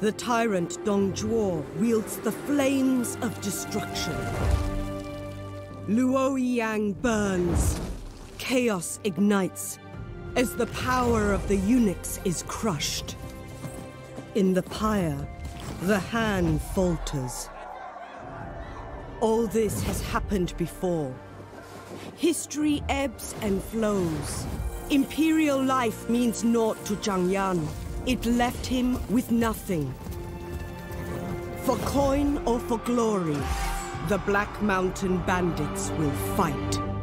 The tyrant Dong Zhuo wields the flames of destruction. Luo Yang burns. Chaos ignites as the power of the eunuchs is crushed. In the pyre, the Han falters. All this has happened before. History ebbs and flows. Imperial life means naught to Zhang Yan. It left him with nothing. For coin or for glory, the Black Mountain bandits will fight.